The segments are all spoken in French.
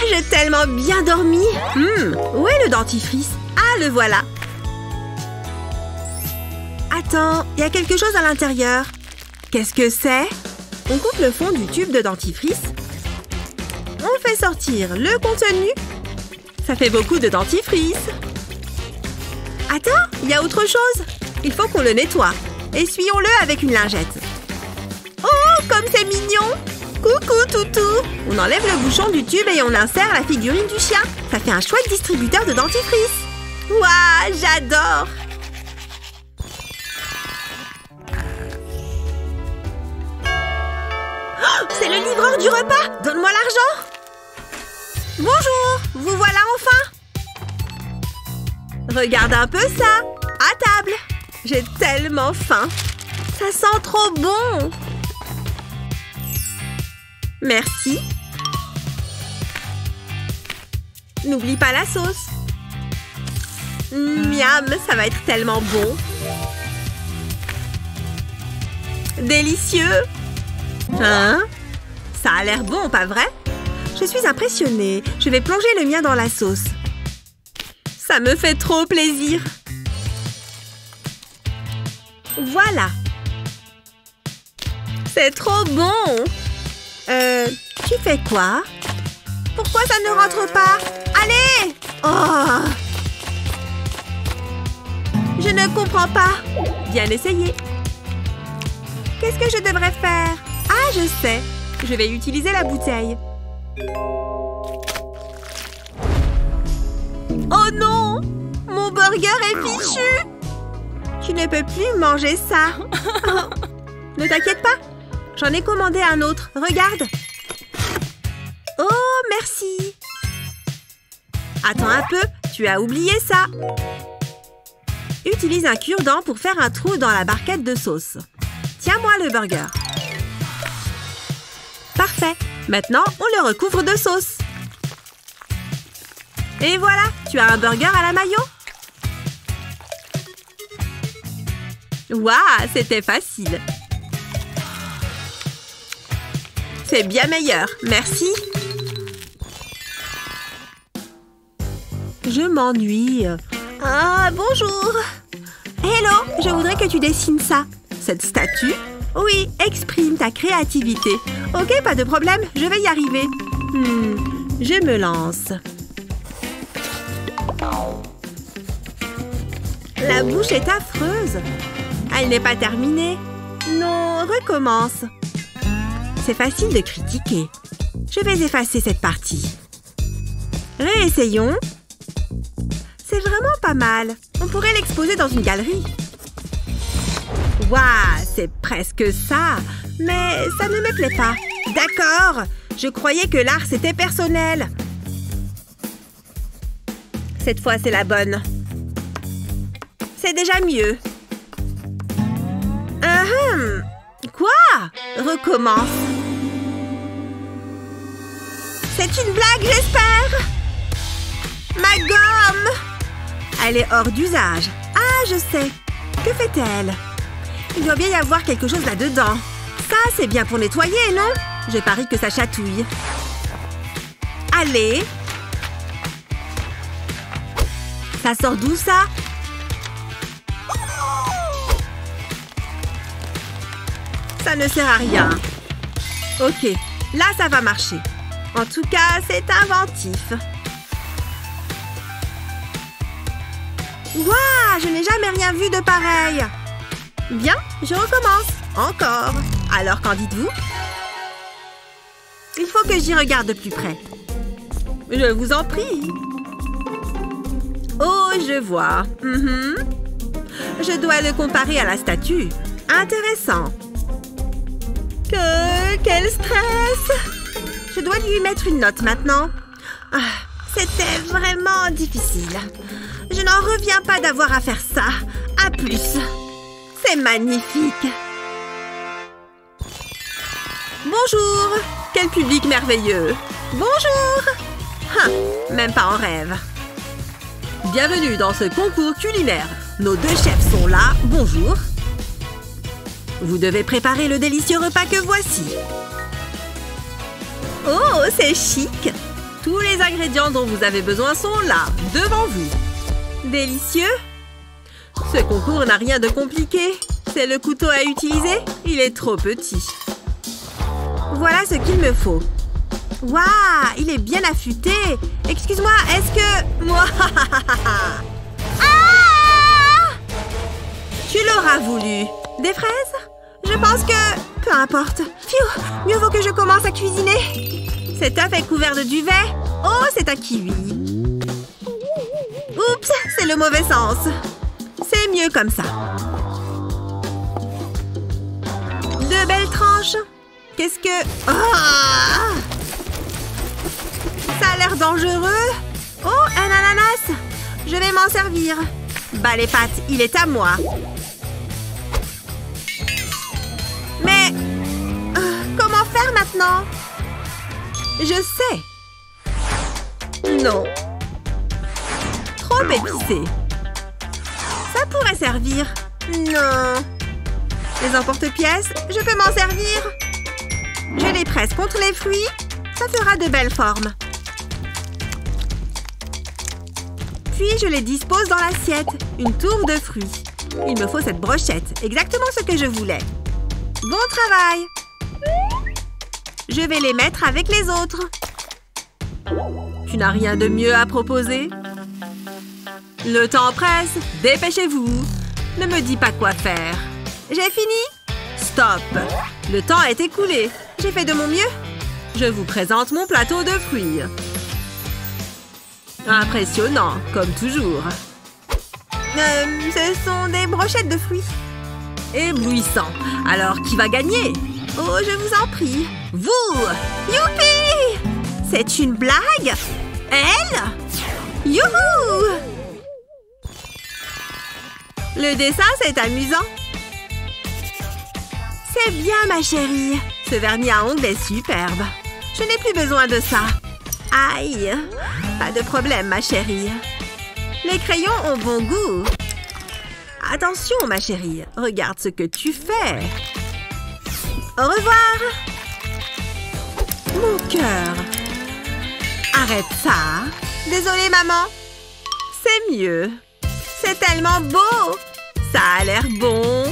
Ah, j'ai tellement bien dormi. Hum, où est le dentifrice? Ah, le voilà. Attends, il y a quelque chose à l'intérieur. Qu'est-ce que c'est? On coupe le fond du tube de dentifrice. On fait sortir le contenu. Ça fait beaucoup de dentifrice. Attends, il y a autre chose. Il faut qu'on le nettoie. Essuyons-le avec une lingette. Oh, comme c'est mignon Coucou, toutou. On enlève le bouchon du tube et on insère la figurine du chien. Ça fait un chouette distributeur de dentifrice. Waouh, j'adore. Oh, C'est le livreur du repas. Donne-moi l'argent. Bonjour Vous voilà enfin. Regarde un peu ça. À table. J'ai tellement faim. Ça sent trop bon Merci. N'oublie pas la sauce. Miam, ça va être tellement bon. Délicieux. Hein? Ça a l'air bon, pas vrai? Je suis impressionnée. Je vais plonger le mien dans la sauce. Ça me fait trop plaisir. Voilà. C'est trop bon euh, tu fais quoi? Pourquoi ça ne rentre pas? Allez Oh Je ne comprends pas. Bien essayé. Qu'est-ce que je devrais faire? Ah, je sais. Je vais utiliser la bouteille. Oh non Mon burger est fichu Tu ne peux plus manger ça. ne t'inquiète pas, J'en ai commandé un autre. Regarde. Oh, merci. Attends un peu. Tu as oublié ça. Utilise un cure-dent pour faire un trou dans la barquette de sauce. Tiens-moi le burger. Parfait. Maintenant, on le recouvre de sauce. Et voilà, tu as un burger à la mayo. Waouh, c'était facile. C'est bien meilleur, merci. Je m'ennuie. Ah, bonjour. Hello, je voudrais que tu dessines ça. Cette statue? Oui, exprime ta créativité. Ok, pas de problème, je vais y arriver. Hmm, je me lance. La bouche est affreuse. Elle n'est pas terminée. Non, recommence. C'est facile de critiquer. Je vais effacer cette partie. Réessayons. C'est vraiment pas mal. On pourrait l'exposer dans une galerie. Waouh, c'est presque ça. Mais ça ne me plaît pas. D'accord. Je croyais que l'art, c'était personnel. Cette fois, c'est la bonne. C'est déjà mieux. Quoi? Recommence. C'est une blague, j'espère Ma gomme Elle est hors d'usage. Ah, je sais. Que fait-elle? Il doit bien y avoir quelque chose là-dedans. Ça, c'est bien pour nettoyer, non? Je parie que ça chatouille. Allez Ça sort d'où, ça? Ça ne sert à rien. Ok, là, ça va marcher. En tout cas, c'est inventif. Waouh, je n'ai jamais rien vu de pareil. Bien, je recommence. Encore. Alors, qu'en dites-vous? Il faut que j'y regarde de plus près. Je vous en prie. Oh, je vois. Mhm. Je dois le comparer à la statue. Intéressant. Que... Quel stress je dois lui mettre une note maintenant. Ah, C'était vraiment difficile. Je n'en reviens pas d'avoir à faire ça. À plus. C'est magnifique. Bonjour. Quel public merveilleux. Bonjour. Hein, même pas en rêve. Bienvenue dans ce concours culinaire. Nos deux chefs sont là. Bonjour. Vous devez préparer le délicieux repas que voici. Oh, c'est chic Tous les ingrédients dont vous avez besoin sont là, devant vous. Délicieux Ce concours n'a rien de compliqué. C'est le couteau à utiliser Il est trop petit. Voilà ce qu'il me faut. Waouh Il est bien affûté Excuse-moi, est-ce que... Moi ah Tu l'auras voulu. Des fraises? Je pense que... Peu importe. Phew Mieux vaut que je commence à cuisiner. Cet œuf est couvert de duvet. Oh, c'est un kiwi. Oups, c'est le mauvais sens. C'est mieux comme ça. Deux belles tranches. Qu'est-ce que... Ah Ça a l'air dangereux. Oh, un ananas. Je vais m'en servir. Bah les pâtes, il est à moi. Euh, comment faire maintenant? Je sais. Non. Trop épicé. Ça pourrait servir. Non. Les emporte-pièces, je peux m'en servir. Je les presse contre les fruits. Ça fera de belles formes. Puis je les dispose dans l'assiette. Une tour de fruits. Il me faut cette brochette. Exactement ce que je voulais. Bon travail Je vais les mettre avec les autres. Tu n'as rien de mieux à proposer? Le temps presse. Dépêchez-vous. Ne me dis pas quoi faire. J'ai fini? Stop Le temps est écoulé. J'ai fait de mon mieux. Je vous présente mon plateau de fruits. Impressionnant, comme toujours. Euh, ce sont des brochettes de fruits. Éblouissant. Alors, qui va gagner? Oh, je vous en prie. Vous Youpi C'est une blague? Elle? Youhou Le dessin, c'est amusant. C'est bien, ma chérie. Ce vernis à ongles est superbe. Je n'ai plus besoin de ça. Aïe Pas de problème, ma chérie. Les crayons ont bon goût. Attention, ma chérie. Regarde ce que tu fais. Au revoir. Mon cœur. Arrête ça. Désolée, maman. C'est mieux. C'est tellement beau. Ça a l'air bon.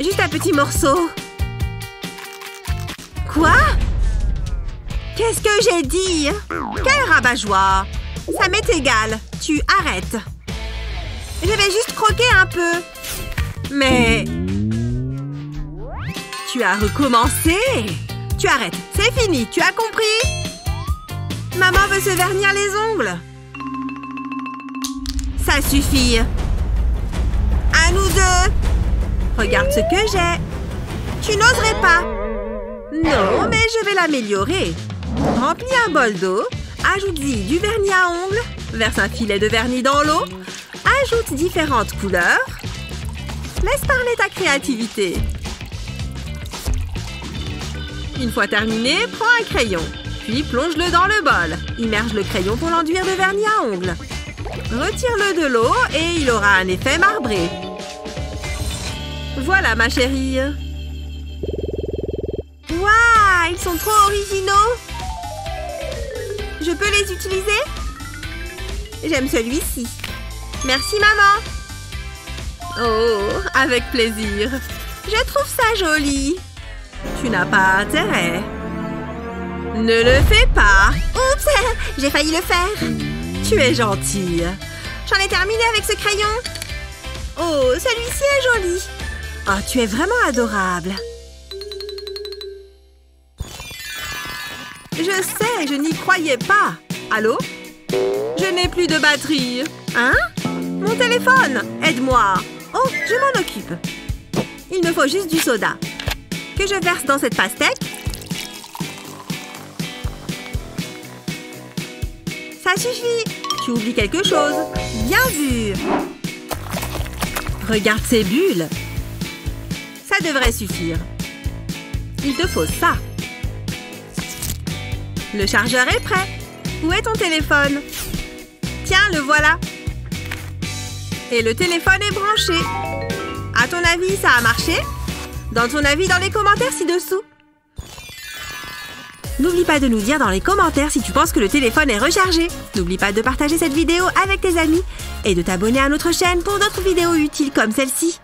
Juste un petit morceau. Quoi? Qu'est-ce que j'ai dit? Quel rabat-joie Ça m'est égal. Tu arrêtes. Je vais juste croquer un peu. Mais... Tu as recommencé Tu arrêtes. C'est fini. Tu as compris Maman veut se vernir les ongles. Ça suffit. À nous deux. Regarde ce que j'ai. Tu n'oserais pas. Non, mais je vais l'améliorer. Remplis un bol d'eau. Ajoute-y du vernis à ongles. Verse un filet de vernis dans l'eau. Ajoute différentes couleurs. Laisse parler ta créativité. Une fois terminé, prends un crayon. Puis plonge-le dans le bol. Immerge le crayon pour l'enduire de vernis à ongles. Retire-le de l'eau et il aura un effet marbré. Voilà, ma chérie. Waouh Ils sont trop originaux Je peux les utiliser? J'aime celui-ci. Merci, maman. Oh, avec plaisir. Je trouve ça joli. Tu n'as pas intérêt. Ne le fais pas. Oups J'ai failli le faire. Tu es gentille. J'en ai terminé avec ce crayon. Oh, celui-ci est joli. Oh, tu es vraiment adorable. Je sais, je n'y croyais pas. Allô? Je n'ai plus de batterie. Hein? Mon téléphone Aide-moi. Oh, je m'en occupe. Il me faut juste du soda. Que je verse dans cette pastèque? Ça suffit. Tu oublies quelque chose. Bien vu. Regarde ces bulles. Ça devrait suffire. Il te faut ça. Le chargeur est prêt. Où est ton téléphone? Tiens, le voilà. Et le téléphone est branché. À ton avis, ça a marché? Dans ton avis dans les commentaires ci-dessous. N'oublie pas de nous dire dans les commentaires si tu penses que le téléphone est rechargé. N'oublie pas de partager cette vidéo avec tes amis et de t'abonner à notre chaîne pour d'autres vidéos utiles comme celle-ci.